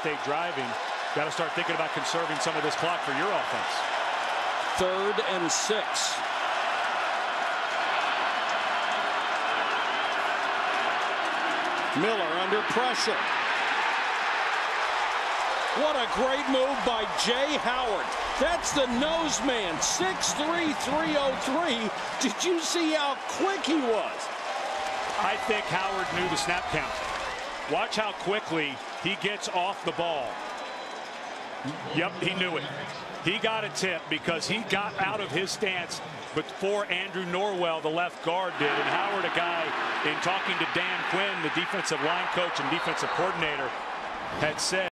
State driving, got to start thinking about conserving some of this clock for your offense. Third and six. Miller under pressure. What a great move by Jaye Howard. That's the nose man, 6'3", 303. Did you see how quick he was? I think Howard knew the snap count. Watch how quickly he gets off the ball. Yep, he knew it. He got a tip because he got out of his stance before Andrew Norwell, the left guard, did. And Howard, a guy, in talking to Dan Quinn, the defensive line coach and defensive coordinator, had said,